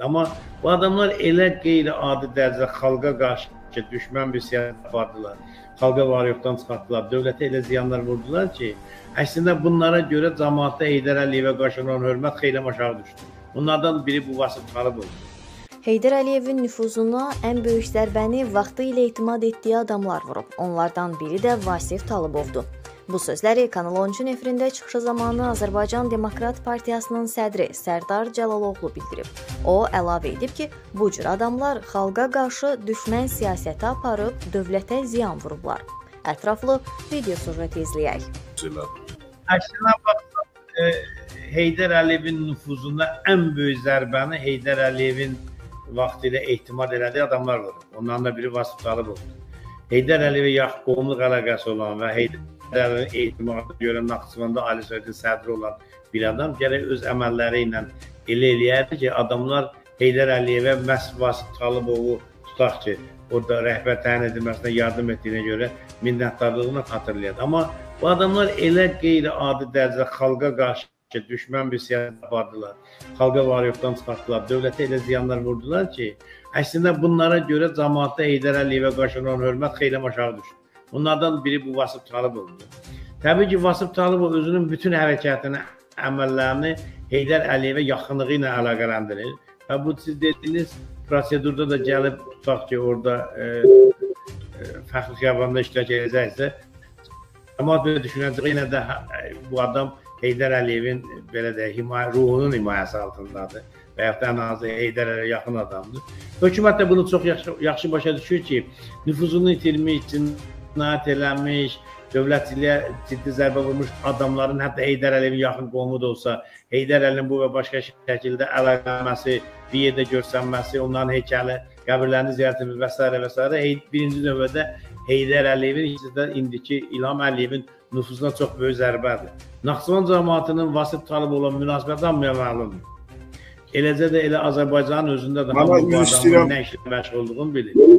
Amma bu adamlar elə qeyri-adi dərəcədə xalqa qarşı düşmən bir siyasət apardılar. Xalqa var yoxdan çıxartdılar. Dövlətə elə ziyanlar vurdular ki, əslində bunlara görə cəmaatda Heydər Əliyevə qarşı olan hörmət xeyli aşağı düşdü. Bunlardan biri bu Vasif Xalib oldu. Heydər Əliyevin nüfuzuna ən böyük zərbəni vaxtı ilə etimad etdiyi adamlar vurub. Onlardan biri də Vasif Talıbovdur. Bu sözləri Kanal 13-ün efirində çıxışı zamanı Azərbaycan Demokrat Partiyasının sədri Sərdar Cəlaloğlu bildirib. O əlavə edib ki, bu cür adamlar xalqa qarşı düşmən siyasəti aparıb dövlətə ziyan vurublar. Ətraflı video süjeti izləyək. Əslində baxsaq, e, Heydər Əliyevin nüfuzunda ən böyük zərbəni Heydər Əliyevin vaxtilə ehtimad elədiyi adamlar var. Onların da biri Vasif Talıbovdur. Heydər Əliyevə yaxın qovumluq əlaqəsi olan və Heydər Əliyevin ehtimalı görə Naxçıvanda Ali Sovetin sədri olan bir adam gərək öz əməlləri ilə elə eləyərdi ki, adamlar Heydər Əliyevə məhz Vasif Talıbovu tutaq ki, orada rəhbər təyin edilməsinə yardım etdiyinə görə minnətdarlığını xatırlayır. Amma bu adamlar elə qeyri-adi dərəcədə xalqa qarşı ki, düşmən bir siyasət apardılar. Xalqa var yoxdan çıxartdılar. Dövlətə elə ziyanlar vurdular ki, əslində bunlara görə cəmaatda Heydər Əliyevə qarşı olan hörmət xeyli aşağı düşdü. Bunlardan biri bu Vasif Talıbovdur. Təbii ki, Vasif Talıbov özünün bütün hərəkətini, əməllərini Heydər Əliyevə yaxınlığı ilə əlaqələndirir və bu siz dediyiniz prosedurda da gəlib tutaq ki, orada e, e, fəxri xiyabanında iştirak edəcəksə, cəmaat belə düşünəcək, yenə də bu adam Heydər Əliyevin belə də himayə ruhunun himayəsi altındadır və yaxud da ən azı Heydər Əliyə yaxın adamdır. Hökumət də bunu çox yaxşı, yaxşı başa düşür ki, nüfuzunu itirmiş, cinayət eləmiş, dövlətçiliyə ciddi zərbə vurmuş adamların hətta Heydər Əliyevin yaxın qohumu da olsa, Heydər Əliyevin bu və başqa şəkildə əlaqələməsi, bir yerdə görsənməsi, onların heykəli, qəbirlərini ziyarət etməsi və s. və s. birinci növbədə Heydər Əliyevin indiki İlham Əliyevin nüfuzuna çox böyük zərbədir. Naxçıvan cəmaətinin Vasif Talib olan münasibəti hamıya məlumdur. Eləcə də elə Azərbaycanın özündə də hamı bu adamın nə işlə məşğul olduğunu bilir.